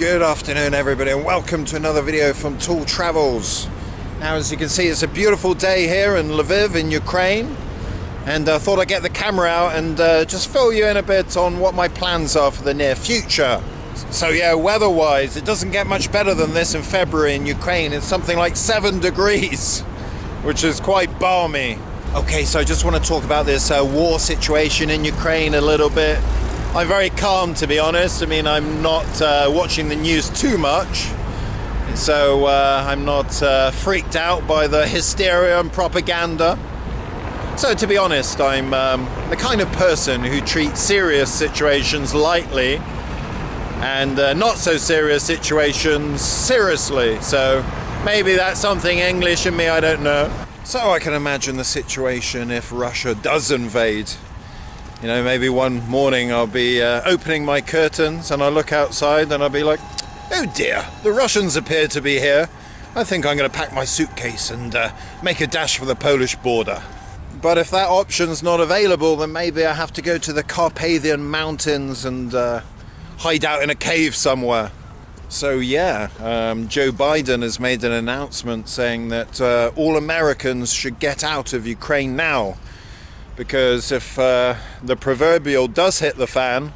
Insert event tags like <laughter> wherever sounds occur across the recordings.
Good afternoon everybody and welcome to another video from Tall Travels. Now as you can see it's a beautiful day here in Lviv in Ukraine and I uh, thought I'd get the camera out and uh, just fill you in a bit on what my plans are for the near future. So yeah, weather-wise it doesn't get much better than this in February in Ukraine. It's something like 7 <laughs> degrees which is quite balmy. Okay, so I just want to talk about this uh, war situation in Ukraine a little bit. I'm very calm to be honest. I mean, I'm not uh, watching the news too much, so uh, I'm not uh, freaked out by the hysteria and propaganda. So, to be honest, I'm um, the kind of person who treats serious situations lightly and uh, not so serious situations seriously. So, maybe that's something English in me, I don't know. So, I can imagine the situation if Russia does invade you know, maybe one morning I'll be uh, opening my curtains and I look outside and I'll be like, oh dear, the Russians appear to be here. I think I'm going to pack my suitcase and uh, make a dash for the Polish border. But if that option's not available, then maybe I have to go to the Carpathian Mountains and uh, hide out in a cave somewhere. So yeah, um, Joe Biden has made an announcement saying that uh, all Americans should get out of Ukraine now because if uh, the proverbial does hit the fan,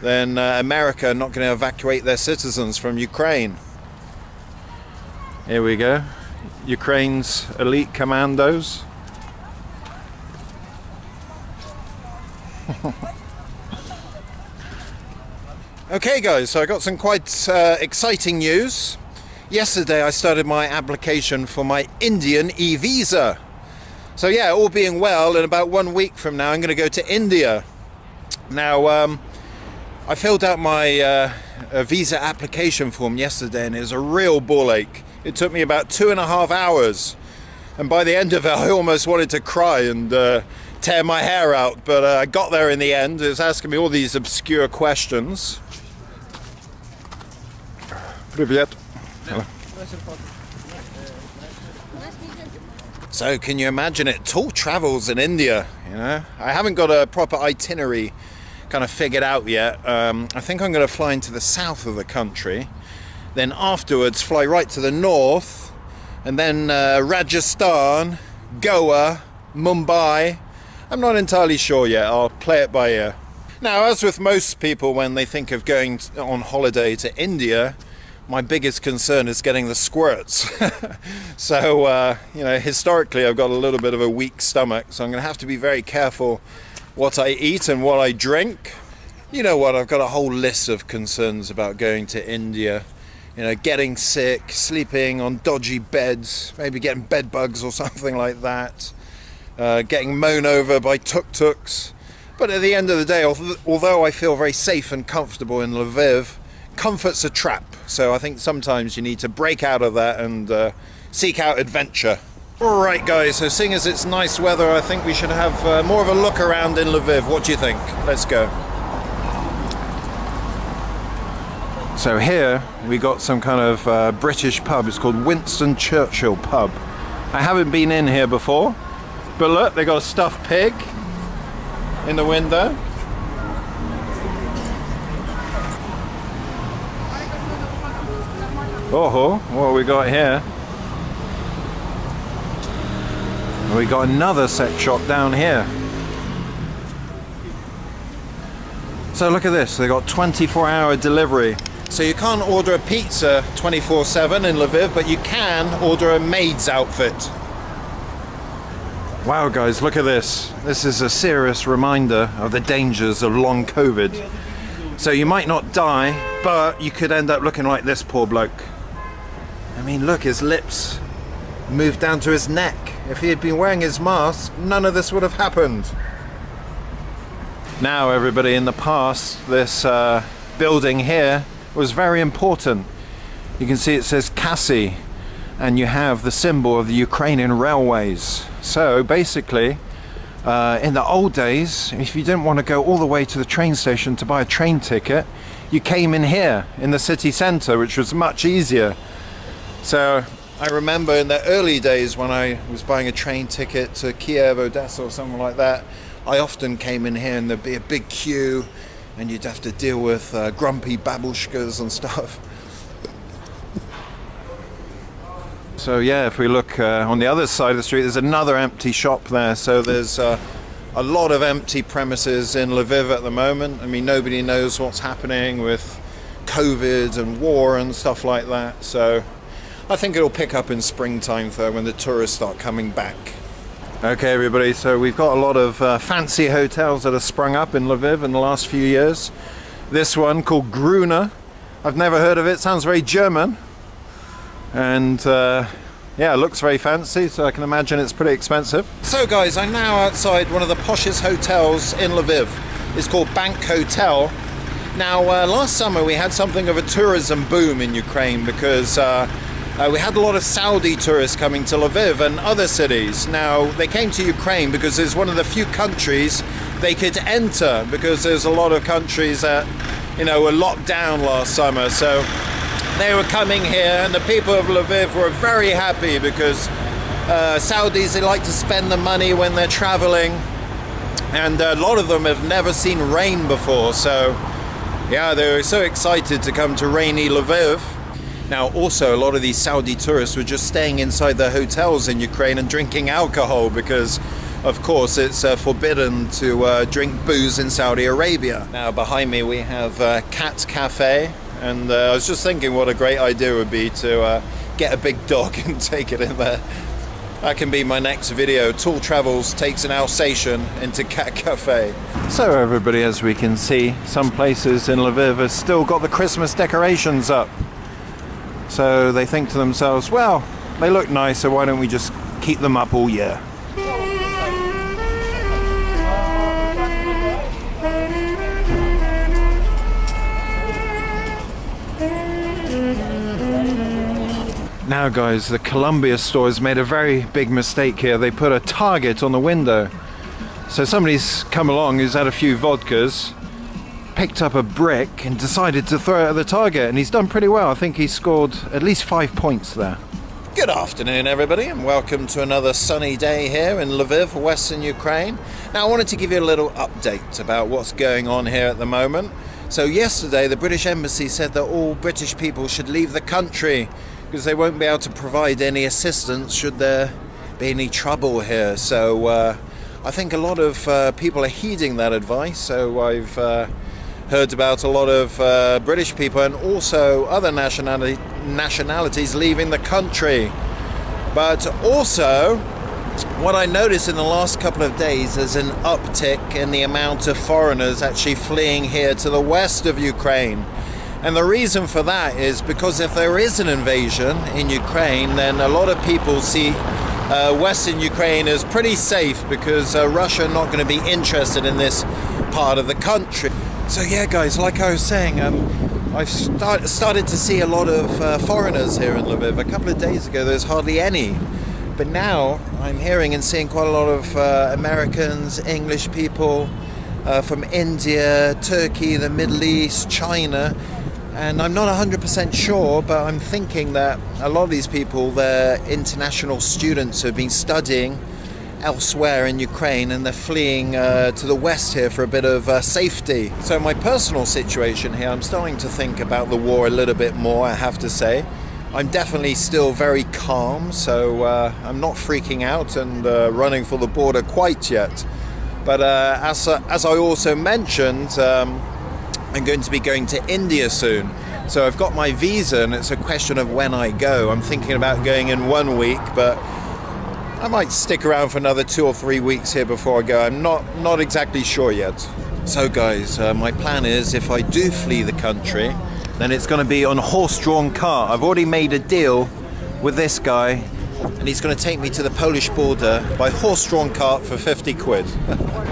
then uh, America are not going to evacuate their citizens from Ukraine. Here we go. Ukraine's elite commandos. <laughs> okay guys, so I got some quite uh, exciting news. Yesterday I started my application for my Indian e-visa. So yeah, all being well, in about one week from now, I'm going to go to India. Now, um, I filled out my uh, visa application form yesterday, and it was a real ball ache. It took me about two and a half hours, and by the end of it, I <laughs> almost wanted to cry and uh, tear my hair out. But uh, I got there in the end. It was asking me all these obscure questions. Привет. So can you imagine it? Tall Travels in India, you know? I haven't got a proper itinerary kind of figured out yet. Um, I think I'm going to fly into the south of the country, then afterwards fly right to the north, and then uh, Rajasthan, Goa, Mumbai. I'm not entirely sure yet. I'll play it by ear. Now, as with most people when they think of going on holiday to India, my biggest concern is getting the squirts. <laughs> so, uh, you know, historically I've got a little bit of a weak stomach, so I'm going to have to be very careful what I eat and what I drink. You know what, I've got a whole list of concerns about going to India. You know, getting sick, sleeping on dodgy beds, maybe getting bed bugs or <laughs> something like that, uh, getting mown over by tuk-tuks. But at the end of the day, although I feel very safe and comfortable in Lviv, comfort's a trap. So I think sometimes you need to break out of that and uh, seek out adventure. Alright guys, so seeing as it's nice weather, I think we should have uh, more of a look around in Lviv. What do you think? Let's go. So here we got some kind of uh, British pub. It's called Winston Churchill Pub. I haven't been in here before, but look, they got a stuffed pig in the window. Oh, what we got here? We got another set shot down here. So look at this, they got 24 hour delivery. So you can't order a pizza 24-7 in Lviv, but you can order a maid's outfit. Wow guys, look at this. This is a serious reminder of the dangers of long COVID. So you might not die, but you could end up looking like this poor bloke. I mean, look, his lips moved down to his neck. If he had been wearing his mask, none of this would have happened. Now, everybody, in the past, this uh, building here was very important. You can see it says Cassi, and you have the symbol of the Ukrainian railways. So basically, uh, in the old days, if you didn't want to go all the way to the train station to buy a train ticket, you came in here in the city centre, which was much easier. So I remember in the early days when I was buying a train ticket to Kiev, Odessa, or something like that, I often came in here and there'd be a big queue. and you'd have to deal with uh, grumpy babushkas and stuff. <laughs> So yeah, if we look uh, on the other side of the street, there's another empty shop there. So there's uh, a lot of empty premises in Lviv at the moment. I mean, nobody knows what's happening with COVID and war and stuff like that. So I think it'll pick up in springtime though when the tourists start coming back. Okay, everybody, so we've got a lot of uh, fancy hotels that have sprung up in Lviv in the last few years. This one called Gruner, I've never heard of it, sounds very German. And uh, yeah, it looks very fancy, so I can imagine it's pretty expensive. So, guys, I'm now outside one of the poshest hotels in Lviv. It's called Bank Hotel. Now, uh, last summer we had something of a tourism boom in Ukraine because uh, we had a lot of Saudi tourists coming to Lviv and other cities. Now, they came to Ukraine because it's one of the few countries they could enter because there's a lot of countries that, you know, were locked down last summer. So they were coming here and the people of Lviv were very happy because uh, Saudis, they like to spend the money when they're traveling. And a lot of them have never seen rain before. So, yeah, they were so excited to come to rainy Lviv. Now, also, a lot of these Saudi tourists were just staying inside their hotels in Ukraine and drinking alcohol because, of course, it's uh, forbidden to uh, drink booze in Saudi Arabia. Now, behind me, we have uh, Cat Cafe, and uh, I was just thinking what a great idea would be to uh, get a big <laughs> dog and take it in there. That can be my next video. Tall Travels takes an Alsatian into Cat Cafe. So everybody, as we can see, some places in Lviv have still got the Christmas decorations up. So they think to themselves, well, they look nice, so why don't we just keep them up all year? Now guys, the Columbia store has made a very big mistake here. They put a target on the window. So somebody's come along who's had a few vodkas picked up a brick and decided to throw it at the target, and he's done pretty well. I think he scored at least five points there. Good afternoon, everybody, and welcome to another sunny day here in Lviv, Western Ukraine. Now, I wanted to give you a little update about what's going on here at the moment. So, yesterday, the British Embassy said that all British people should leave the country because they won't be able to provide any assistance should there be any trouble here. So, uh, I think a lot of uh, people are heeding that advice. So, I've uh, heard about a lot of uh, British people and also other nationality, nationalities leaving the country. But also, what I noticed in the last couple of days is an uptick in the amount of foreigners actually fleeing here to the west of Ukraine. And the reason for that is because if there is an invasion in Ukraine, then a lot of people see uh, Western Ukraine as pretty safe because uh, Russia are not going to be interested in this part of the country. So yeah, guys, like I was saying, um, I've start, started to see a lot of uh, foreigners here in Lviv. A couple of days ago, there's hardly any, but now I'm hearing and seeing quite a lot of uh, Americans, English people uh, from India, Turkey, the Middle East, China, and I'm not 100% sure, but I'm thinking that a lot of these people, they're international students who have been studying elsewhere in Ukraine and they're fleeing uh, to the west here for a bit of uh, safety. So, my personal situation here, I'm starting to think about the war a little bit more, I have to say. I'm definitely still very calm, so uh, I'm not freaking out and uh, running for the border quite yet. But uh, as, uh, as I also mentioned, um, I'm going to be going to India soon. So I've got my visa, and it's a question of when I go. I'm thinking about going in one week, but I might stick around for another two or three weeks here before I go. I'm not not exactly sure yet. So, guys, uh, my plan is if I do flee the country, then it's going to be on a horse-drawn cart. I've already made a deal with this guy, and he's going to take me to the Polish border by horse-drawn cart for 50 quid. <laughs>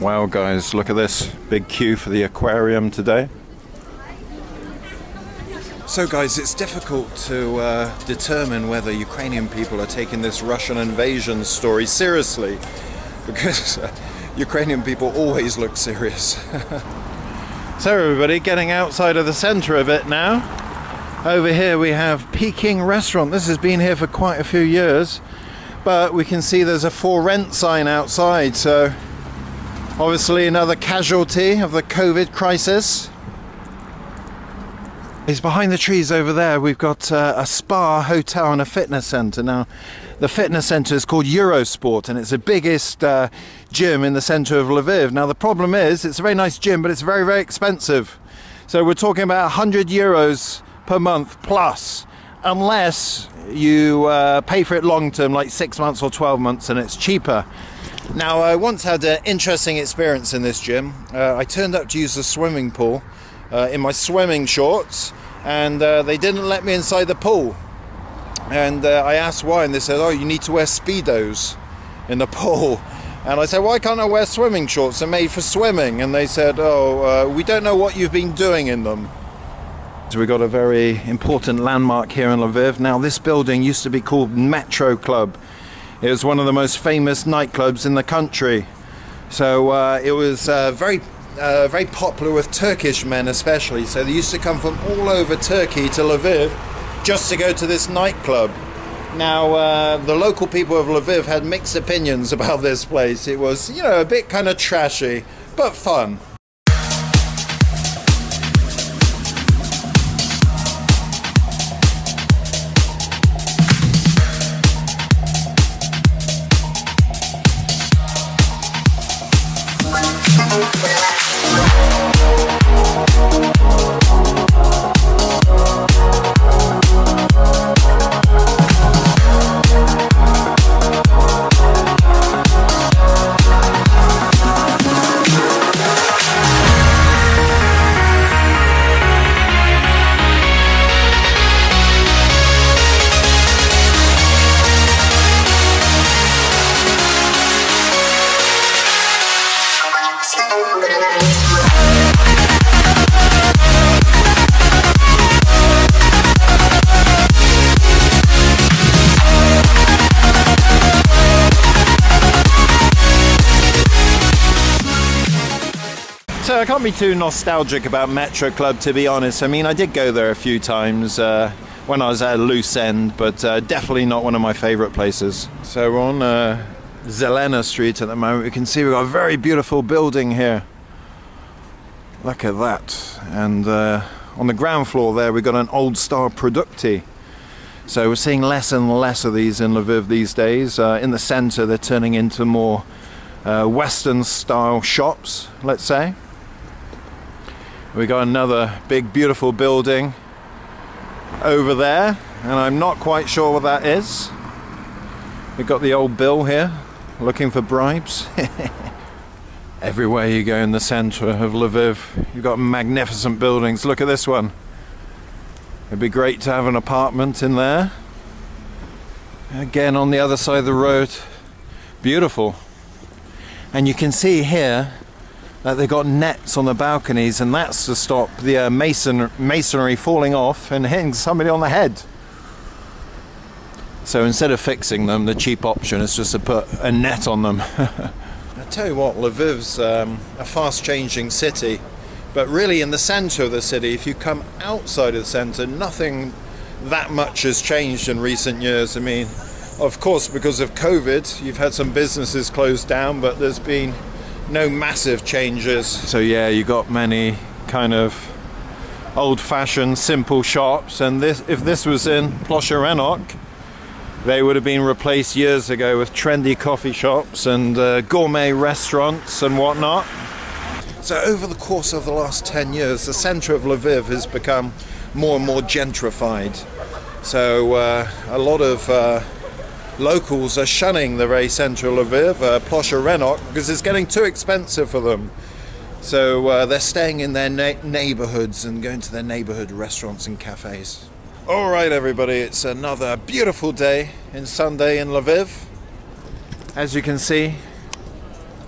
Wow, guys, look at this big queue for the aquarium today. So, guys, it's difficult to uh, determine whether Ukrainian people are taking this Russian invasion story seriously <laughs> because uh, Ukrainian people always look serious. <laughs> so, everybody, getting outside of the center of it now. Over here we have Peking Restaurant. This has been here for quite a few years, but we can see there's a for rent sign outside, so obviously another casualty of the COVID crisis. Is behind the trees over there. We've got uh, a spa, hotel, and a fitness centre. Now, the fitness centre is called Eurosport, and it's the biggest uh, gym in the centre of Lviv. Now, the problem is, it's a very nice gym, but it's very, very expensive. So we're talking about 100 euros per month plus, unless you uh, pay for it long term, like six months or 12 months, and it's cheaper. Now, I once had an interesting experience in this gym. Uh, I turned up to use the swimming pool uh, in my swimming shorts, and uh, they didn't let me inside the pool. And uh, I asked why, and they said, "Oh, you need to wear speedos in the <laughs> pool." And I said, "Why can't I wear swimming shorts? They're made for swimming." And they said, "Oh, uh, we don't know what you've been doing in them." So we got a very important landmark here in Lviv. Now, this building used to be called Metro Club. It was one of the most famous nightclubs in the country. So uh, it was uh, very uh, very popular with Turkish men, especially. So they used to come from all over Turkey to Lviv just to go to this nightclub. Now, uh, the local people of Lviv had mixed opinions <laughs> about this place. It was, you know, a bit kind of trashy, but fun. I can't be too nostalgic about Metro Club, to be honest. I mean, I did go there a few times uh, when I was at a loose end, but uh, definitely not one of my favourite places. So we're on uh, Zelena Street at the moment. We can see we've got a very beautiful building here. Look at that. And uh, on the ground floor there, we've got an old star Produkti. So we're seeing less and less of these in Lviv these days. Uh, in the centre, they're turning into more uh, Western style shops, let's say. We got another big, beautiful building over there, and I'm not quite sure what that is. We've got the old bill here, looking for bribes. <laughs> Everywhere you go in the centre of Lviv, you've got magnificent buildings. Look at this one. It'd be great to have an apartment in there. Again, on the other side of the road, beautiful. And you can see here that they've got nets on the balconies, and that's to stop the uh, mason masonry falling off and hitting somebody on the head. So instead of fixing them, the cheap option is just to put a net on them. <laughs> I tell you what, Lviv's um, a fast-changing city, but really in the centre of the city, if you come outside of the centre, nothing that much has changed in recent years. I mean, of course, because of COVID, you've had some businesses closed down, but there's been no massive changes. So yeah, you got many kind of old-fashioned, simple shops, and this, if this was in Plosha they would have been replaced years ago with trendy coffee shops and uh, gourmet restaurants and whatnot. So over the course of the last 10 years, the centre of Lviv has become more and more gentrified. So uh, a lot of uh, locals are shunning the very central Lviv, uh, Ploshcha Rynok, because it's getting too expensive for them. So uh, they're staying in their na- neighborhoods and going to their neighborhood restaurants and cafes. All right, everybody, it's another beautiful day in Sunday in Lviv. As you can see,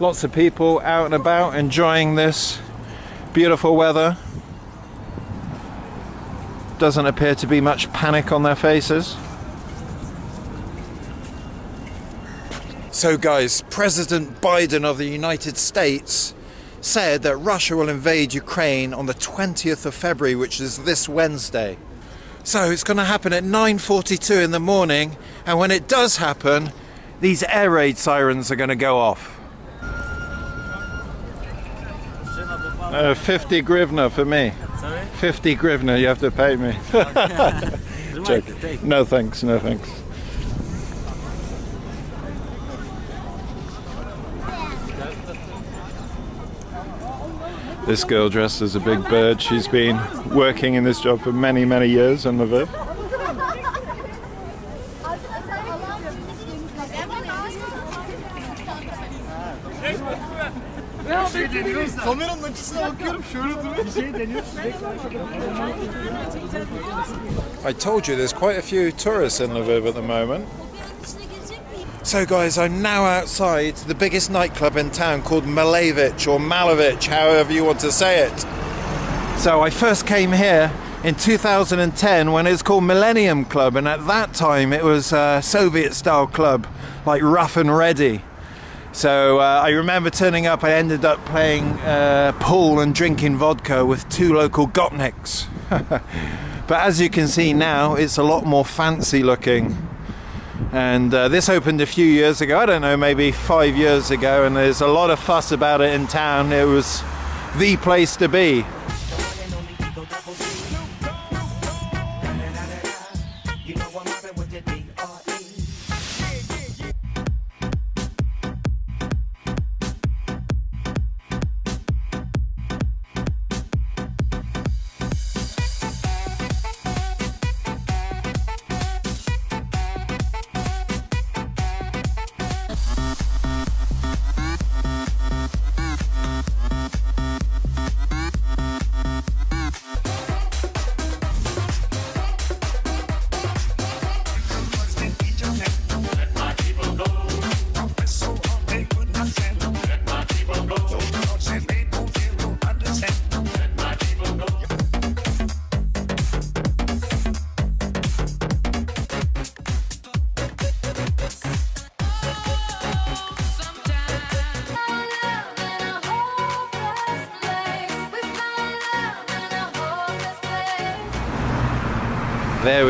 lots of people out and about enjoying this beautiful weather. Doesn't appear to be much panic on their faces. So, guys, President Biden of the United States said that Russia will invade Ukraine on the 20th of February, which is this Wednesday. So it's going to happen at 9:42 in the morning, and when it does happen, these air raid sirens are going to go off. Uh, 50 grivna for me. Sorry? 50 grivna, you have to pay me. <laughs> <laughs> No thanks, no thanks. This girl dressed as a big bird, she's been working in this job for many, many years in Lviv. I told you there's quite a few tourists in Lviv at the moment. So, guys, I'm now outside the biggest nightclub in town called Malevich or Malevich, however you want to say it. So, I first came here in 2010 when it was called Millennium Club, and at that time it was a Soviet style club, like rough and ready. So uh, I remember turning up. I ended up playing uh, pool and drinking vodka with two local gopniks. <laughs> but as you can see now, it's a lot more fancy looking. And uh, this opened a few years ago. I don't know, maybe five years ago. And there's a lot of fuss about it in town. It was the place to be.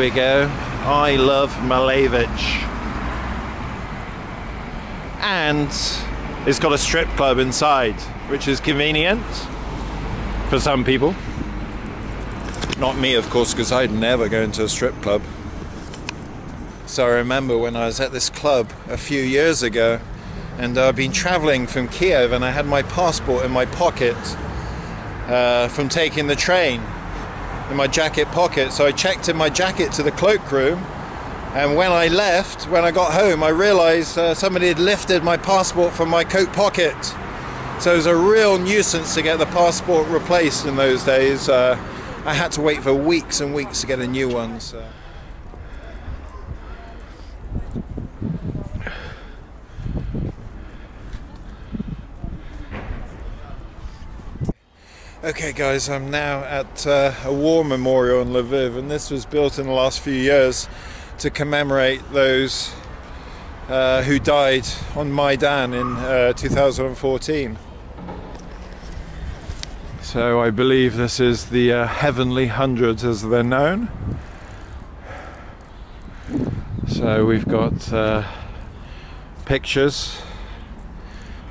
Go. I love Malevich. And it's got a strip club inside, which is convenient for some people. Not me, of course, because I'd never go into a strip club. So I remember when I was at this club a few years ago, and I'd been traveling from Kiev, and I had my passport in my pocket uh, from taking the train in my jacket pocket. So I checked in my jacket to the cloakroom. And when I left, when I got home, I realized uh, somebody had lifted my passport from my coat pocket. So it was a real nuisance to get the passport replaced in those days. Uh, I had to wait for weeks and weeks to get a new one. So. Okay, guys, I'm now at uh, a war memorial in Lviv, and this was built in the last few years to commemorate those uh, who died on Maidan in uh, 2014. So I believe this is the uh, Heavenly Hundreds as they're known. So we've got uh, pictures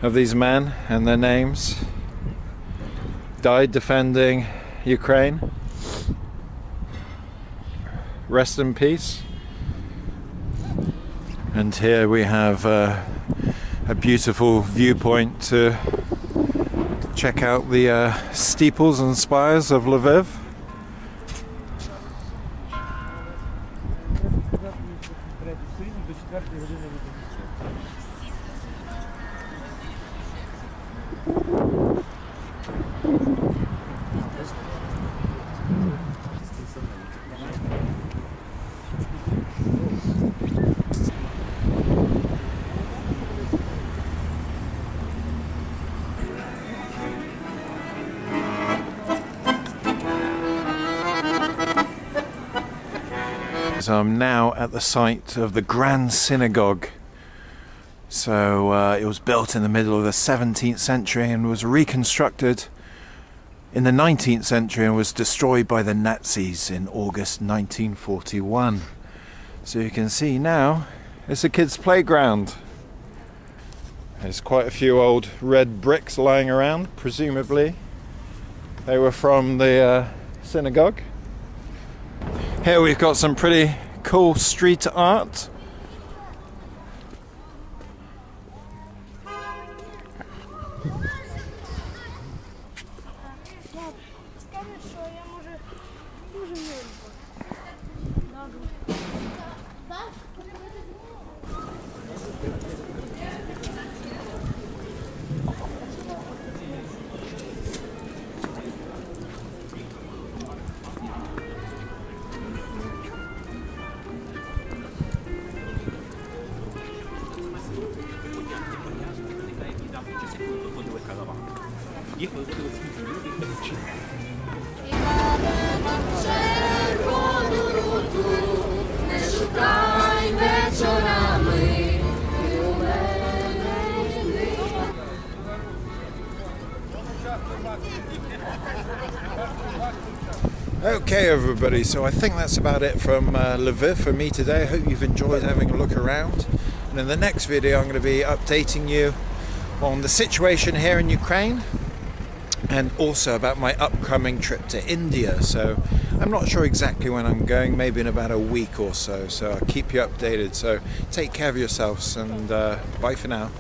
of these men and their names died defending Ukraine. Rest in peace. And here we have uh, a beautiful viewpoint to check out the uh, steeples and spires of Lviv. I'm now at the site of the Grand Synagogue. So uh, it was built in the middle of the 17th century and was reconstructed in the 19th century and was destroyed by the Nazis in August 1941. So you can see now it's a kids' playground. There's quite a few old red bricks lying around, presumably they were from the uh, synagogue. Here we've got some pretty cool street art. Okay, everybody, so I think that's about it from uh, Lviv for me today. I hope you've enjoyed having a look around. And in the next video, I'm going to be updating you on the situation here in Ukraine and also about my upcoming trip to India. So I'm not sure exactly when I'm going, maybe in about a week or so. So I'll keep you updated. So take care of yourselves and uh, bye for now.